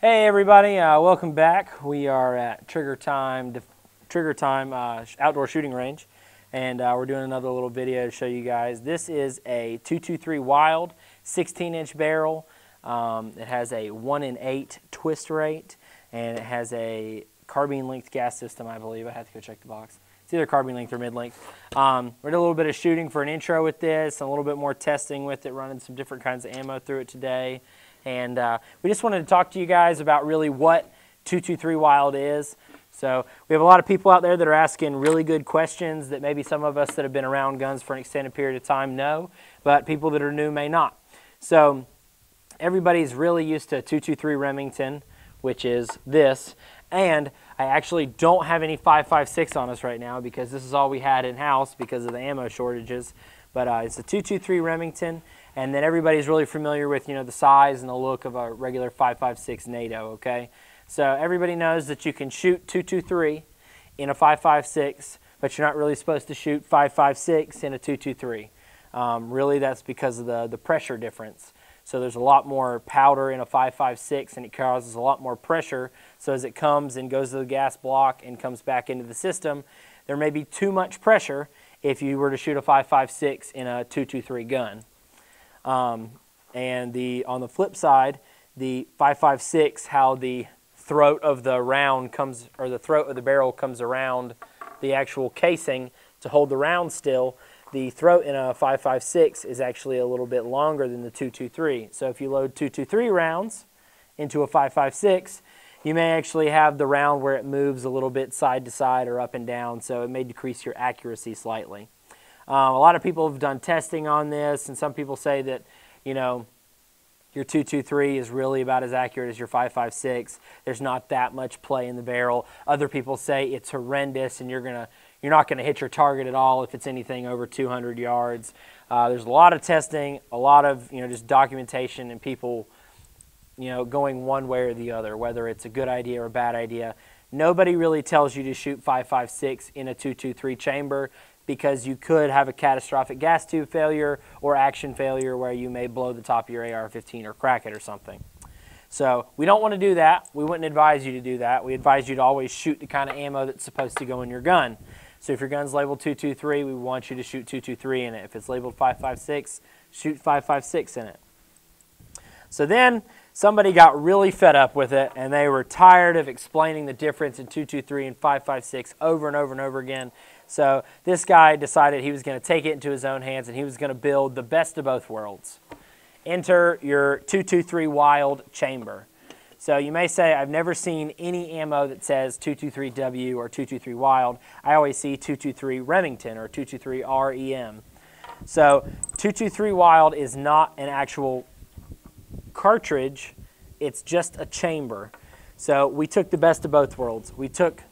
Hey everybody, uh, welcome back. We are at Trigger Time, Trigger Time uh, Outdoor Shooting Range, and uh, we're doing another little video to show you guys. This is a 223 Wylde 16-inch barrel. Um, it has a 1 in 8 twist rate, and it has a carbine length gas system, I believe. I have to go check the box. It's either carbine length or mid length. Um, we're doing a little bit of shooting for an intro with this, a little bit more testing with it, running some different kinds of ammo through it today. And uh, we just wanted to talk to you guys about really what 223 Wylde is. So we have a lot of people out there that are asking really good questions that maybe some of us that have been around guns for an extended period of time know, but people that are new may not. So everybody's really used to 223 Remington, which is this. And I actually don't have any 5.56 on us right now because this is all we had in-house because of the ammo shortages. But uh, it's a 223 Remington and then everybody's really familiar with you know the size and the look of a regular 5.56 NATO. Okay, so everybody knows that you can shoot 223 in a 5.56, but you're not really supposed to shoot 5.56 in a 223. Um, really, that's because of the the pressure difference. So there's a lot more powder in a 5.56 and it causes a lot more pressure. So as it comes and goes to the gas block and comes back into the system, there may be too much pressure if you were to shoot a 5.56 in a 223 gun. Um, and the on the flip side, the 5.56, how the throat of the round comes, or the throat of the barrel comes around the actual casing to hold the round still. The throat in a 5.56 is actually a little bit longer than the 223. So if you load 223 rounds into a 5.56, you may actually have the round where it moves a little bit side to side or up and down, so it may decrease your accuracy slightly. Um, a lot of people have done testing on this, and some people say that, you know, your 223 is really about as accurate as your 556. There's not that much play in the barrel. Other people say it's horrendous, and you're gonna you're not going to hit your target at all if it's anything over 200 yards. Uh, there's a lot of testing, a lot of you know just documentation, and people you know going one way or the other, whether it's a good idea or a bad idea. Nobody really tells you to shoot 556 in a 223 chamber because you could have a catastrophic gas tube failure or action failure where you may blow the top of your AR-15 or crack it or something. So we don't want to do that. We wouldn't advise you to do that. We advise you to always shoot the kind of ammo that's supposed to go in your gun. So if your gun's labeled 223, we want you to shoot 223 in it. If it's labeled 556, shoot 556 in it. So then somebody got really fed up with it and they were tired of explaining the difference in 223 and 556 over and over and over again. So this guy decided he was going to take it into his own hands and he was going to build the best of both worlds. Enter your 223 Wylde chamber. So you may say, I've never seen any ammo that says 223W or 223 Wylde. I always see 223 Remington or 223 REM. So 223 Wylde is not an actual cartridge, it's just a chamber. So we took the best of both worlds. We took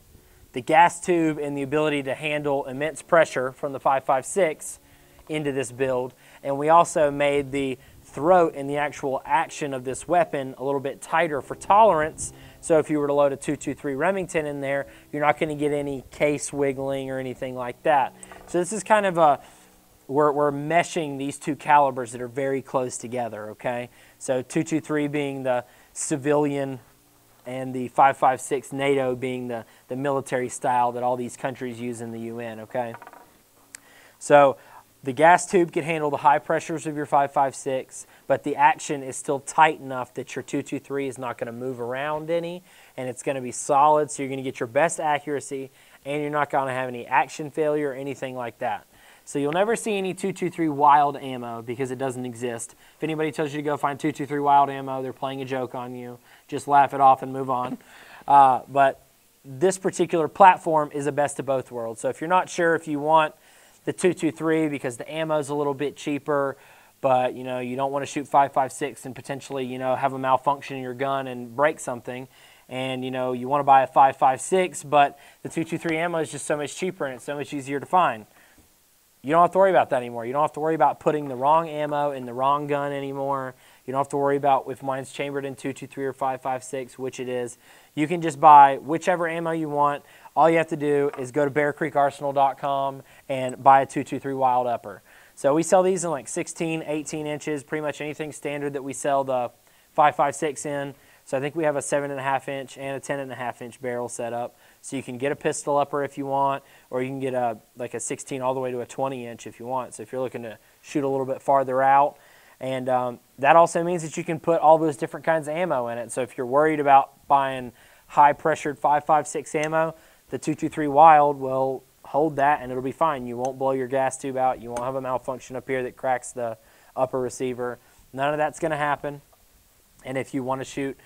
the gas tube and the ability to handle immense pressure from the 5.56 into this build. And we also made the throat and the actual action of this weapon a little bit tighter for tolerance. So if you were to load a 223 Remington in there, you're not going to get any case wiggling or anything like that. So this is kind of a, we're, we're meshing these two calibers that are very close together, okay? So 223 being the civilian and the 556 NATO being the, the military style that all these countries use in the UN, okay? So the gas tube can handle the high pressures of your 556, but the action is still tight enough that your 223 is not going to move around any, and it's going to be solid, so you're going to get your best accuracy, and you're not going to have any action failure or anything like that. So you'll never see any 223 Wylde ammo because it doesn't exist. If anybody tells you to go find 223 Wylde ammo, they're playing a joke on you. Just laugh it off and move on. Uh, but this particular platform is the best of both worlds. So if you're not sure if you want the 223 because the ammo is a little bit cheaper, but you know you don't want to shoot 5.56 and potentially you know have a malfunction in your gun and break something, and you know you want to buy a 5.56, but the 223 ammo is just so much cheaper and it's so much easier to find. You don't have to worry about that anymore. You don't have to worry about putting the wrong ammo in the wrong gun anymore. You don't have to worry about if mine's chambered in 223 or 556, which it is. You can just buy whichever ammo you want. All you have to do is go to bearcreekarsenal.com and buy a 223 Wylde Upper. So we sell these in like 16, 18 inches, pretty much anything standard that we sell the 556 in. So I think we have a seven and a half inch and a ten and a half inch barrel set up. So you can get a pistol upper if you want, or you can get a like a 16 all the way to a 20 inch if you want. So if you're looking to shoot a little bit farther out, and um, that also means that you can put all those different kinds of ammo in it. So if you're worried about buying high pressured 5.56 ammo, the 223 Wylde will hold that and it'll be fine. You won't blow your gas tube out. You won't have a malfunction up here that cracks the upper receiver. None of that's going to happen. And if you want to shoot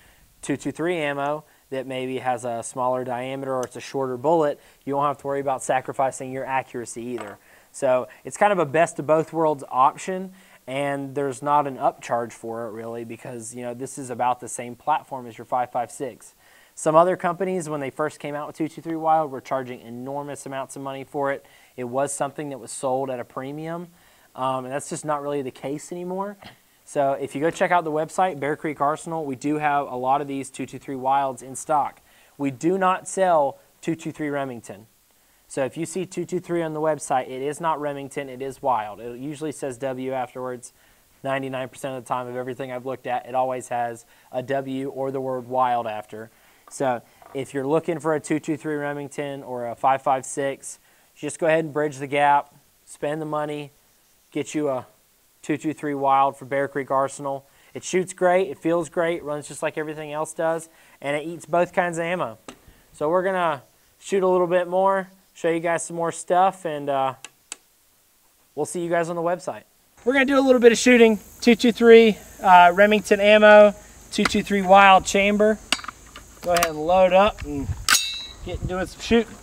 223 ammo that maybe has a smaller diameter or it's a shorter bullet, you won't have to worry about sacrificing your accuracy either. So it's kind of a best of both worlds option and there's not an upcharge for it really because you know this is about the same platform as your 556. Some other companies, when they first came out with 223 Wylde, were charging enormous amounts of money for it. It was something that was sold at a premium, um, and that's just not really the case anymore. So if you go check out the website, Bear Creek Arsenal, we do have a lot of these 223 Wyldes in stock. We do not sell 223 Remington. So if you see 223 on the website, it is not Remington, it is Wylde. It usually says W afterwards. 99% of the time of everything I've looked at, it always has a W or the word Wylde after. So if you're looking for a 223 Remington or a 556, just go ahead and bridge the gap, spend the money, get you a 223 Wylde for Bear Creek Arsenal. It shoots great, it feels great, runs just like everything else does, and it eats both kinds of ammo. So we're to shoot a little bit more, show you guys some more stuff, and uh, we'll see you guys on the website. We're to do a little bit of shooting. 223 uh, Remington ammo, 223 Wylde chamber go ahead and load up and get doing some shooting.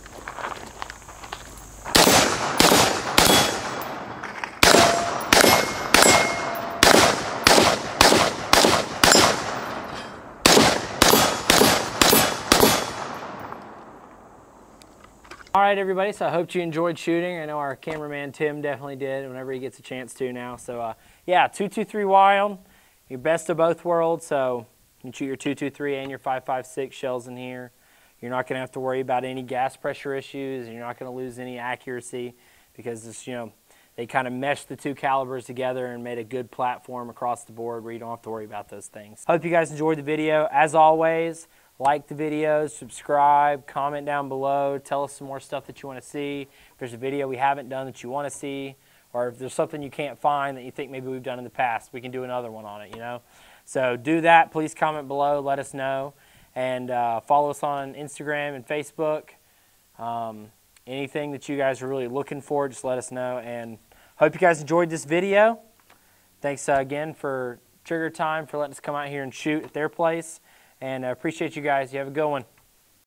All right, everybody, so I hope you enjoyed shooting. I know our cameraman Tim definitely did whenever he gets a chance to now. So, uh, yeah, 223 Wylde, your best of both worlds. So, you can shoot your 223 and your 556 shells in here. You're not going to have to worry about any gas pressure issues. And you're not going to lose any accuracy because it's, you know, they kind of meshed the two calibers together and made a good platform across the board where you don't have to worry about those things. Hope you guys enjoyed the video. As always, like the videos, subscribe, comment down below, tell us some more stuff that you want to see. If there's a video we haven't done that you want to see, or if there's something you can't find that you think maybe we've done in the past, we can do another one on it, you know. So do that. Please comment below. Let us know. And uh, follow us on Instagram and Facebook. Um, anything that you guys are really looking for, just let us know. And hope you guys enjoyed this video. Thanks uh, again for Trigger Time for letting us come out here and shoot at their place. And I appreciate you guys. You have a good one.